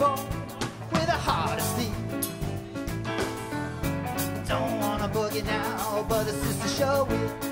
boy with a heart of steel. Don't wanna boogie now, but the sister sure will.